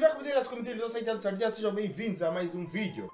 tiver comidas, comidas, aceitando sardinha, sejam bem-vindos a mais um vídeo.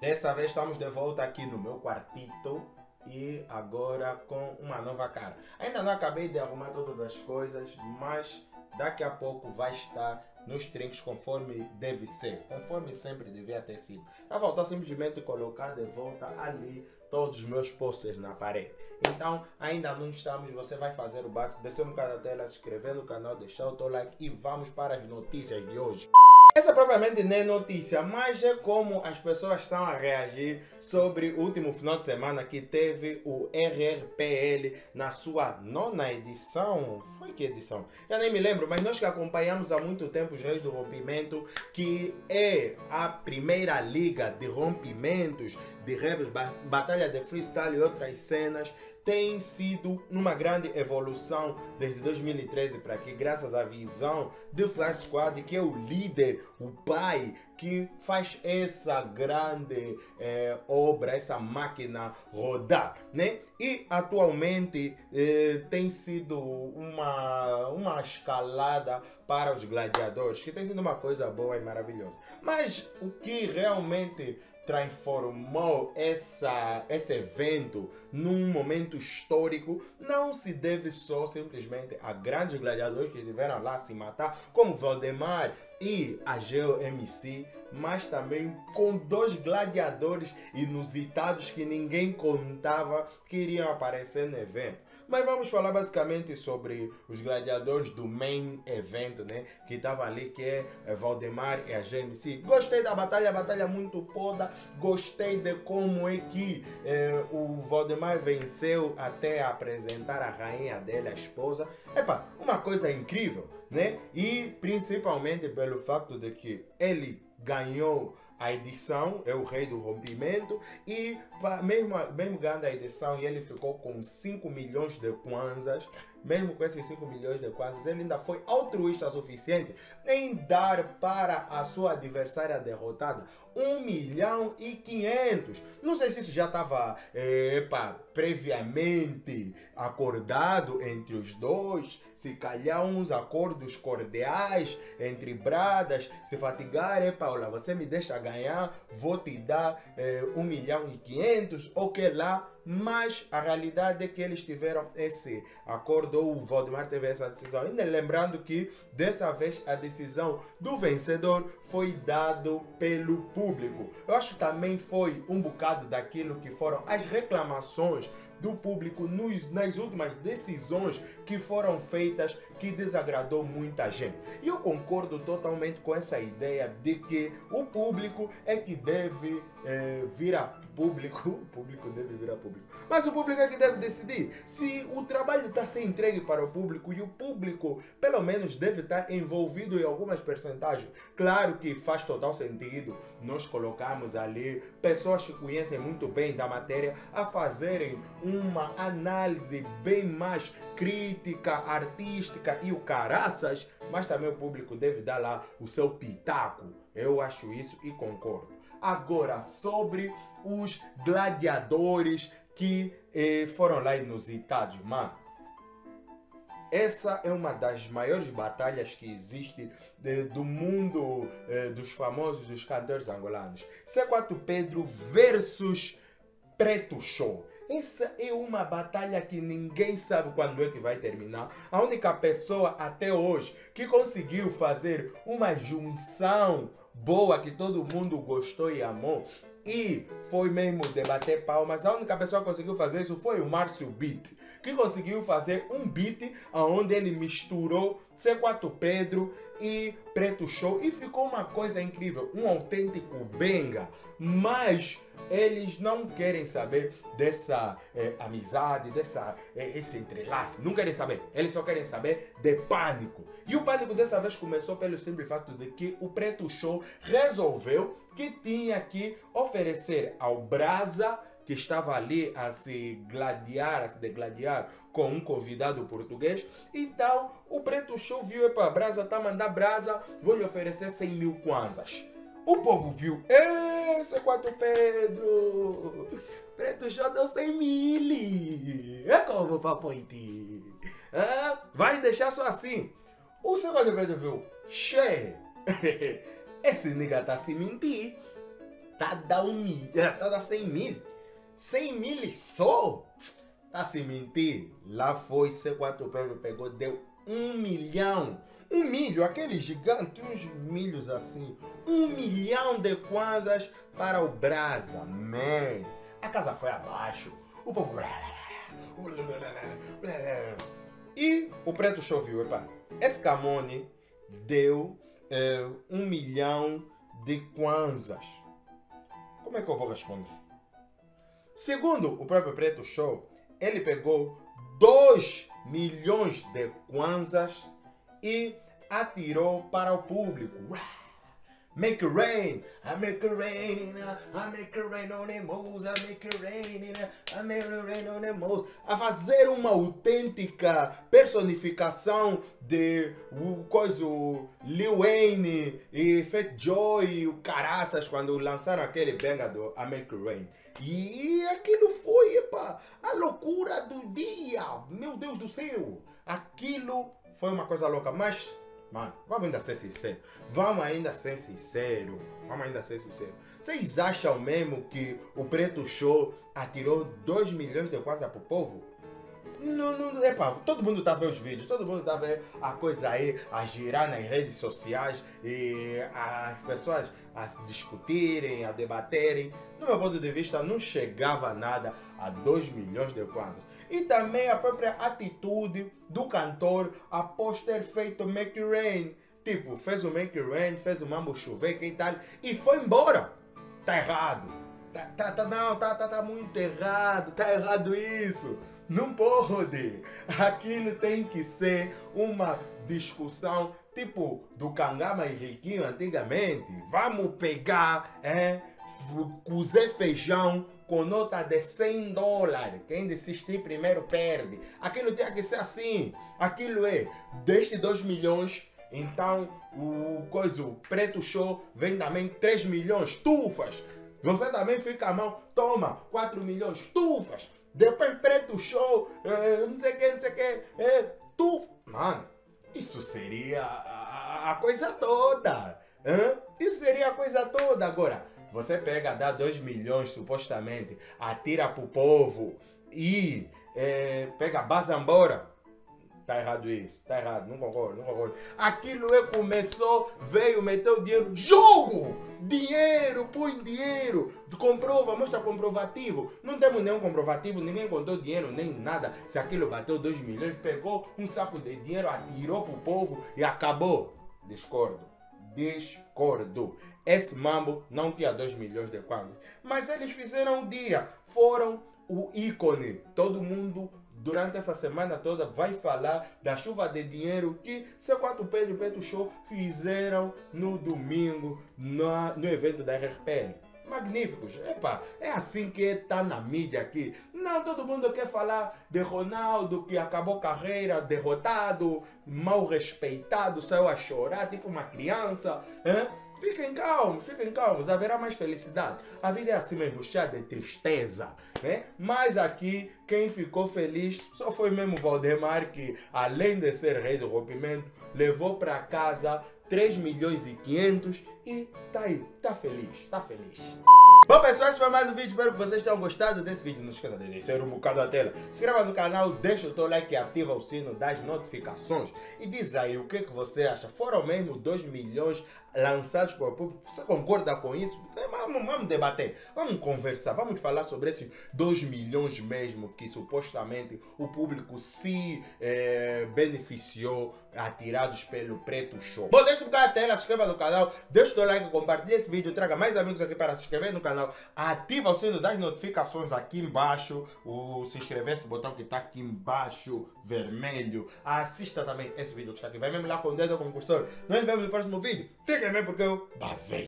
Dessa vez estamos de volta aqui no meu quartito e agora com uma nova cara. Ainda não acabei de arrumar todas as coisas, mas daqui a pouco vai estar nos trinks conforme deve ser, conforme sempre devia ter sido. Já faltou simplesmente colocar de volta ali todos os meus posters na parede. Então, ainda não estamos, você vai fazer o básico, descer no canal da tela, se inscrever no canal, deixar o teu like e vamos para as notícias de hoje. Essa propriamente nem é notícia, mas é como as pessoas estão a reagir sobre o último final de semana que teve o RRPL na sua nona edição. Foi que edição? Já nem me lembro, mas nós que acompanhamos há muito tempo os Reis do Rompimento, que é a primeira liga de rompimentos de raps, batalha de freestyle e outras cenas tem sido uma grande evolução desde 2013 para aqui, graças à visão de Flash Squad, que é o líder, o pai, que faz essa grande eh, obra, essa máquina rodar, né? E atualmente eh, tem sido uma, uma escalada para os gladiadores, que tem sido uma coisa boa e maravilhosa. Mas o que realmente transformou essa, esse evento num momento histórico não se deve só simplesmente a grandes gladiadores que estiveram lá se matar, como Valdemar e Ageu MC, mas também com dois gladiadores inusitados que ninguém contava que iriam aparecer no evento. Mas vamos falar basicamente sobre os gladiadores do main evento, né? Que estava ali, que é eh, Valdemar e a GMC. Gostei da batalha, batalha muito foda. Gostei de como é que eh, o Valdemar venceu até apresentar a rainha dele, a esposa. Epa, uma coisa incrível, né? E principalmente pelo fato de que ele ganhou a edição, é o rei do rompimento, e mesmo, mesmo ganhando a edição, ele ficou com 5 milhões de kwanzas, mesmo com esses 5 milhões de kwanzas, ele ainda foi altruísta o suficiente em dar para a sua adversária derrotada 1 milhão e 500. Não sei se isso já estava previamente acordado entre os dois, se calhar uns acordos cordiais entre bradas, se fatigar, epa, olha, você me deixa ganhar, vou te dar eh, 1 milhão e 500, ou que lá mas a realidade é que eles tiveram esse acordo, ou o Valdemar teve essa decisão. Ainda lembrando que dessa vez a decisão do vencedor foi dado pelo público. Eu acho que também foi um bocado daquilo que foram as reclamações do público nos, nas últimas decisões que foram feitas que desagradou muita gente. E eu concordo totalmente com essa ideia de que o público é que deve é, vir a público, o público deve vir a público, mas o público é que deve decidir se o trabalho está sendo entregue para o público e o público pelo menos deve estar envolvido em algumas percentagens. Claro que faz total sentido nós colocarmos ali pessoas que conhecem muito bem da matéria a fazerem um uma análise bem mais crítica, artística e o caraças, mas também o público deve dar lá o seu pitaco. Eu acho isso e concordo. Agora, sobre os gladiadores que eh, foram lá inusitados, mano. Essa é uma das maiores batalhas que existe de, do mundo eh, dos famosos, dos cantores angolanos. C4 Pedro versus Preto Show. Essa é uma batalha que ninguém sabe quando é que vai terminar. A única pessoa até hoje que conseguiu fazer uma junção boa que todo mundo gostou e amou e foi mesmo debater palmas. A única pessoa que conseguiu fazer isso foi o Márcio Beat, que conseguiu fazer um beat onde ele misturou C4 Pedro e Preto Show e ficou uma coisa incrível, um autêntico benga. Mas eles não querem saber dessa eh, amizade, dessa eh, esse entrelace, não querem saber. Eles só querem saber de pânico. E o pânico dessa vez começou pelo simples fato de que o Preto Show resolveu que tinha que oferecer ao Brasa que estava ali a se gladiar, a se degladiar com um convidado português. Então o Preto Show viu, para Brasa tá mandando Brasa, vou lhe oferecer 100 mil kwanzas. O povo viu, esse é 4 Pedro, Preto Show deu 100 mil. É como, papoite? Ah, vai deixar só assim. O C4 Pedro viu, che, Esse nigga tá se mentir. Tá dar um mil, tá a dar 100 mil. 100 mil só? Tá se mentir. Lá foi C4 Pedro pegou, deu um milhão. Um milho, aquele gigante, uns milhos assim. Um milhão de kwanzas para o Brasa. Man, a casa foi abaixo. O povo. E o preto choveu. Epa, esse Camone deu é, um milhão de kwanzas. Como é que eu vou responder? Segundo o próprio Preto Show, ele pegou 2 milhões de kwanzas e atirou para o público. Make it rain, I make it rain, I make it rain on moles, I make it rain, I make it rain on moles. A fazer uma autêntica personificação de o coisa Lil Wayne e Fat Joy e o Caraças quando lançaram aquele benga do I Make It Rain. E aquilo foi, epa, a loucura do dia. Meu Deus do céu. Aquilo foi uma coisa louca, mas Mano, vamos ainda ser sinceros. Vamos ainda ser sinceros. Vamos ainda ser sinceros. Vocês acham mesmo que o Preto Show atirou 2 milhões de quadras pro povo? Não, não, todo mundo tá vendo os vídeos, todo mundo tá vendo a coisa aí a girar nas redes sociais e as pessoas a discutirem, a debaterem. Do meu ponto de vista, não chegava nada a 2 milhões de quadras e também a própria atitude do cantor após ter feito Make Rain. Tipo, fez o Make Rain, fez o Mambo Chover e tal, e foi embora. Tá errado. Tá, tá, tá, não, tá, tá, tá muito errado, tá errado isso. Não pode. Aquilo tem que ser uma discussão tipo do Cangama e Riquinho antigamente. Vamos pegar, é, cozer feijão com nota de 100 dólares. Quem desistir primeiro perde. Aquilo tem que ser assim. Aquilo é deste 2 milhões. Então o coisa, o preto show vem também 3 milhões, tufas. Você também fica mão, toma 4 milhões, tufas. Depois preto show, é, não sei o que, não sei o que, é, tu. Mano, isso seria a, a coisa toda. Isso seria a coisa toda. Agora, você pega, dá 2 milhões supostamente, atira pro povo e é, pega, embora. Tá errado isso, tá errado, não concordo, não concordo. Aquilo é começou, veio, meteu dinheiro, jogo! Dinheiro, põe dinheiro, comprova, mostra comprovativo. Não temos nenhum comprovativo, ninguém contou dinheiro, nem nada. Se aquilo bateu 2 milhões, pegou um saco de dinheiro, atirou pro povo e acabou. Discordo, discordo. Esse mambo não tinha 2 milhões de quadros. Mas eles fizeram um dia. Foram o ícone. Todo mundo, durante essa semana toda, vai falar da chuva de dinheiro que seu quatro Pedro Pedro Show fizeram no domingo no, evento da RRPN magníficos. Epa, é assim que está na mídia aqui. Não, todo mundo quer falar de Ronaldo que acabou carreira derrotado, mal respeitado, saiu a chorar tipo uma criança. Hein? Fiquem calmos, fiquem calmos, haverá mais felicidade. A vida é assim mesmo, cheia de tristeza, né? Mas aqui, quem ficou feliz só foi mesmo Valdemar, que além de ser rei do rompimento, levou para casa 3 milhões e 500 e tá aí, tá feliz, tá feliz. Bom pessoal, esse foi mais um vídeo, espero que vocês tenham gostado desse vídeo. Não esqueça de descer um bocado a tela, se inscreva no canal, deixa o teu like e ativa o sino das notificações. E diz aí o que, que você acha, foram mesmo 2 milhões lançados por público? Você concorda com isso? É, vamos, vamos debater, vamos conversar, vamos falar sobre esses 2 milhões mesmo que supostamente o público se é, beneficiou atirados pelo Preto Show. Bom, deixa um bocado a tela, se inscreva no canal, deixa o teu like, compartilha esse vídeo, traga mais amigos aqui para se inscrever no canal ativa o sino das notificações aqui embaixo, o se inscrever, esse botão que está aqui embaixo, vermelho. Assista também esse vídeo que está aqui. Vai mesmo lá com o dedo concursor. Nós vemos no próximo vídeo. Fiquem bem porque eu basei.